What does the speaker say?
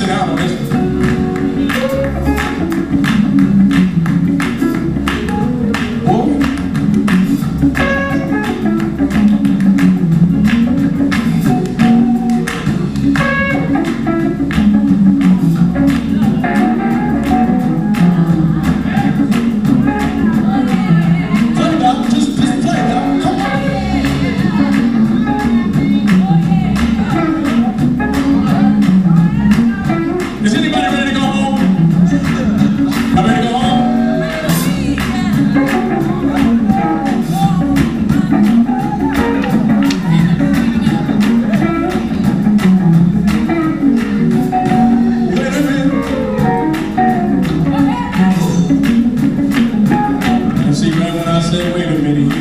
sit down on this. And so right when I said, wait a minute,